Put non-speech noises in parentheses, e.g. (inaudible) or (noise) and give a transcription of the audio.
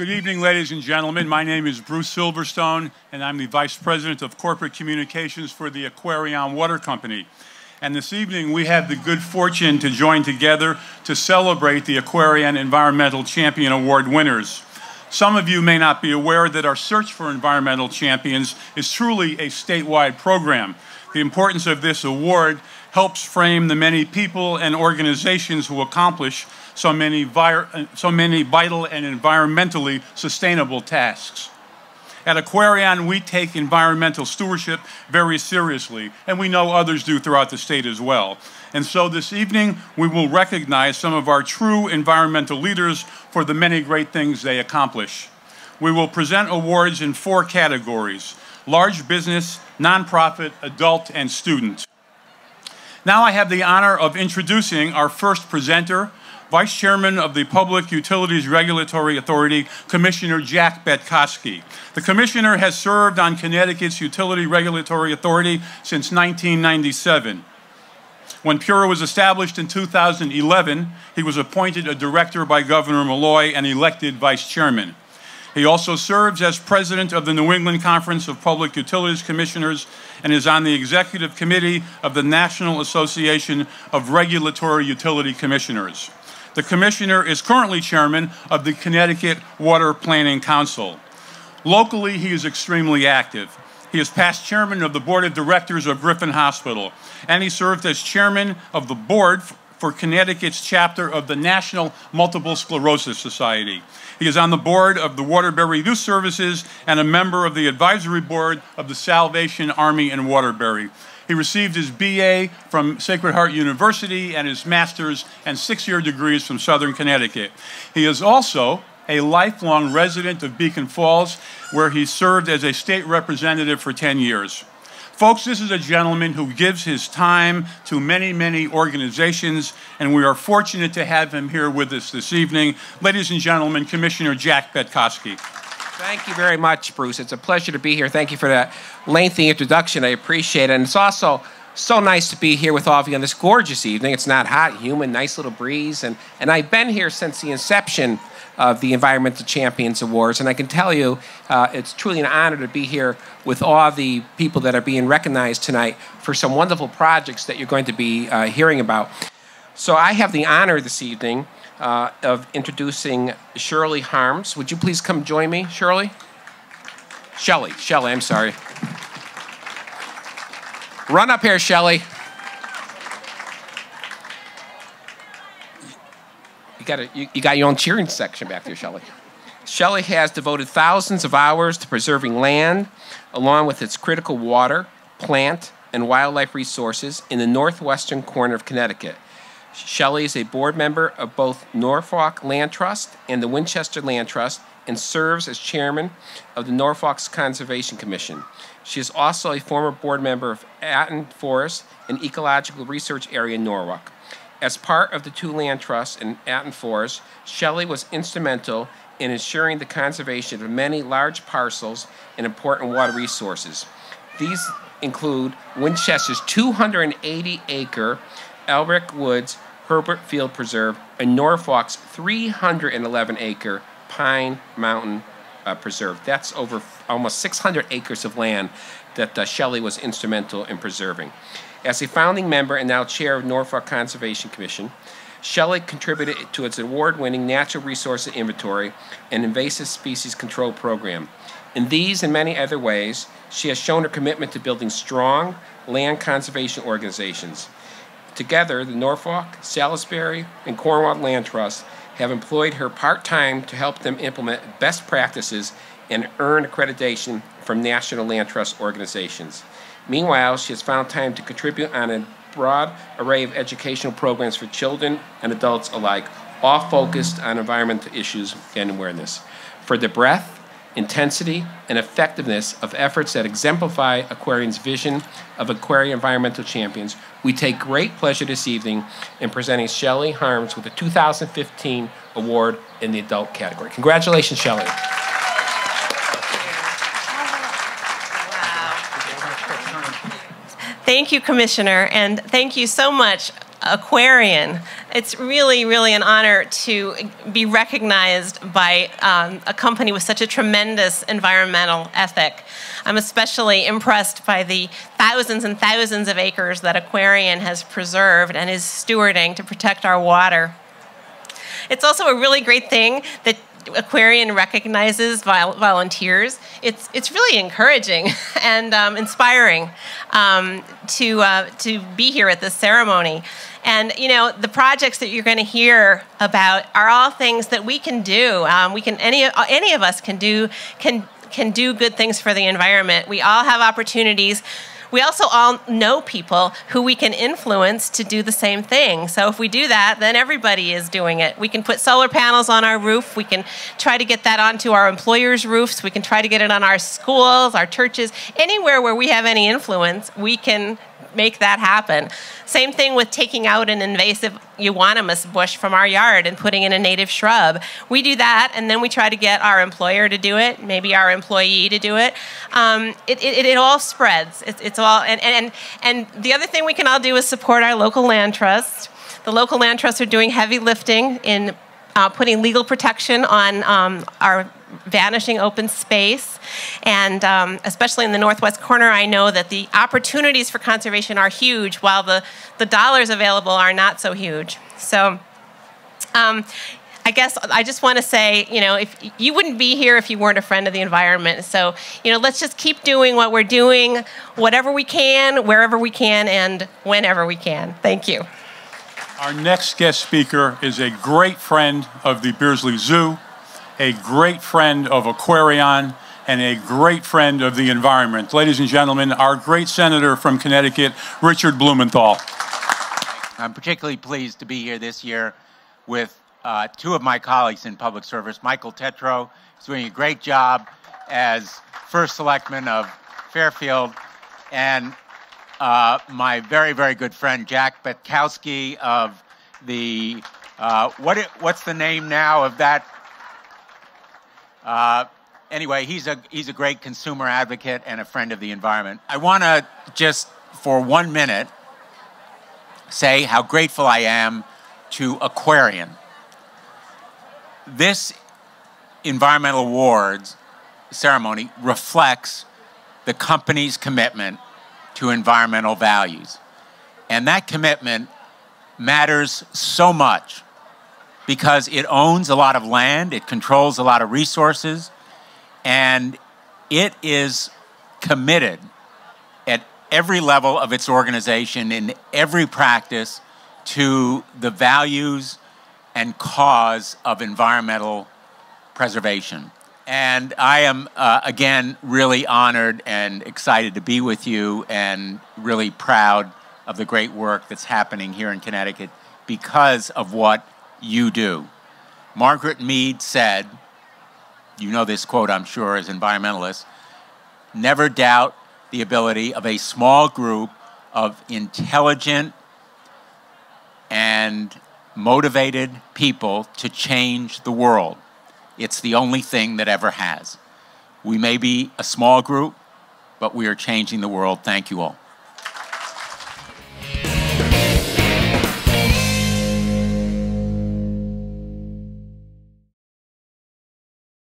Good evening, ladies and gentlemen. My name is Bruce Silverstone, and I'm the Vice President of Corporate Communications for the Aquarion Water Company. And this evening, we have the good fortune to join together to celebrate the Aquarion Environmental Champion Award winners. Some of you may not be aware that our search for environmental champions is truly a statewide program. The importance of this award helps frame the many people and organizations who accomplish so many, so many vital and environmentally sustainable tasks. At Aquarion, we take environmental stewardship very seriously, and we know others do throughout the state as well. And so this evening, we will recognize some of our true environmental leaders for the many great things they accomplish. We will present awards in four categories large business, nonprofit, adult, and student. Now I have the honor of introducing our first presenter, Vice Chairman of the Public Utilities Regulatory Authority, Commissioner Jack Betkoski. The Commissioner has served on Connecticut's Utility Regulatory Authority since 1997. When PURA was established in 2011, he was appointed a director by Governor Malloy and elected vice chairman. He also serves as president of the New England Conference of Public Utilities Commissioners and is on the executive committee of the National Association of Regulatory Utility Commissioners. The commissioner is currently chairman of the Connecticut Water Planning Council. Locally, he is extremely active. He is past chairman of the board of directors of Griffin Hospital, and he served as chairman of the board for Connecticut's chapter of the National Multiple Sclerosis Society. He is on the board of the Waterbury Youth Services and a member of the advisory board of the Salvation Army in Waterbury. He received his BA from Sacred Heart University and his master's and six year degrees from Southern Connecticut. He is also a lifelong resident of Beacon Falls, where he served as a state representative for 10 years. Folks, this is a gentleman who gives his time to many, many organizations, and we are fortunate to have him here with us this evening. Ladies and gentlemen, Commissioner Jack Betkoski. Thank you very much, Bruce. It's a pleasure to be here. Thank you for that lengthy introduction. I appreciate it. And it's also so nice to be here with all of you on this gorgeous evening. It's not hot, humid, nice little breeze. And, and I've been here since the inception of the Environmental Champions Awards. And I can tell you, uh, it's truly an honor to be here with all the people that are being recognized tonight for some wonderful projects that you're going to be uh, hearing about. So I have the honor this evening uh, of introducing Shirley Harms. Would you please come join me, Shirley? Shelley, Shelley, I'm sorry. Run up here, Shelley. You got, a, you, you got your own cheering section back there, Shelley. Shelley has devoted thousands of hours to preserving land, along with its critical water, plant, and wildlife resources in the northwestern corner of Connecticut. Shelley is a board member of both Norfolk Land Trust and the Winchester Land Trust and serves as chairman of the Norfolk Conservation Commission. She is also a former board member of Aton Forest, an ecological research area in Norwalk. As part of the two land trusts in Aton Forest, Shelley was instrumental in ensuring the conservation of many large parcels and important water resources. These include Winchester's 280 acre Albrecht Woods Herbert Field Preserve and Norfolk's 311 acre Pine Mountain uh, Preserve. That's over almost 600 acres of land that uh, Shelley was instrumental in preserving. As a founding member and now chair of Norfolk Conservation Commission, Shelley contributed to its award-winning Natural Resources Inventory and Invasive Species Control Program. In these and many other ways, she has shown her commitment to building strong land conservation organizations. Together, the Norfolk, Salisbury, and Cornwall Land Trust have employed her part-time to help them implement best practices and earn accreditation from national land trust organizations. Meanwhile, she has found time to contribute on a broad array of educational programs for children and adults alike, all focused on environmental issues and awareness. For the breadth, intensity, and effectiveness of efforts that exemplify Aquarion's vision of Aquarion Environmental Champions, we take great pleasure this evening in presenting Shelley Harms with the 2015 award in the adult category. Congratulations, Shelley. Thank you, Commissioner, and thank you so much, Aquarion. It's really, really an honor to be recognized by um, a company with such a tremendous environmental ethic. I'm especially impressed by the thousands and thousands of acres that Aquarion has preserved and is stewarding to protect our water. It's also a really great thing that Aquarion recognizes vol volunteers. It's it's really encouraging (laughs) and um, inspiring um, to uh, to be here at this ceremony. And you know the projects that you're going to hear about are all things that we can do. Um, we can any any of us can do can can do good things for the environment. We all have opportunities we also all know people who we can influence to do the same thing. So if we do that, then everybody is doing it. We can put solar panels on our roof. We can try to get that onto our employers' roofs. We can try to get it on our schools, our churches, anywhere where we have any influence, we can make that happen. Same thing with taking out an invasive euonymus bush from our yard and putting in a native shrub. We do that, and then we try to get our employer to do it, maybe our employee to do it. Um, it, it, it, all spreads. It, it's all, and, and, and the other thing we can all do is support our local land trust. The local land trusts are doing heavy lifting in uh, putting legal protection on um, our vanishing open space. And um, especially in the northwest corner, I know that the opportunities for conservation are huge, while the, the dollars available are not so huge. So um, I guess I just want to say, you know, if you wouldn't be here if you weren't a friend of the environment. So, you know, let's just keep doing what we're doing, whatever we can, wherever we can, and whenever we can. Thank you. Our next guest speaker is a great friend of the Beardsley Zoo, a great friend of Aquarion, and a great friend of the environment. Ladies and gentlemen, our great senator from Connecticut, Richard Blumenthal. I'm particularly pleased to be here this year with uh, two of my colleagues in public service. Michael Tetreau is doing a great job as first selectman of Fairfield, and uh, my very, very good friend Jack Betkoski of the uh, what what's the name now of that? Uh, anyway, he's a he's a great consumer advocate and a friend of the environment. I want to just for one minute say how grateful I am to Aquarion. This environmental awards ceremony reflects the company's commitment to environmental values. And that commitment matters so much because it owns a lot of land, it controls a lot of resources, and it is committed at every level of its organization, in every practice, to the values and cause of environmental preservation. And I am, uh, again, really honored and excited to be with you and really proud of the great work that's happening here in Connecticut because of what you do. Margaret Mead said, you know this quote, I'm sure, as environmentalists never doubt the ability of a small group of intelligent and motivated people to change the world. It's the only thing that ever has. We may be a small group, but we are changing the world. Thank you all.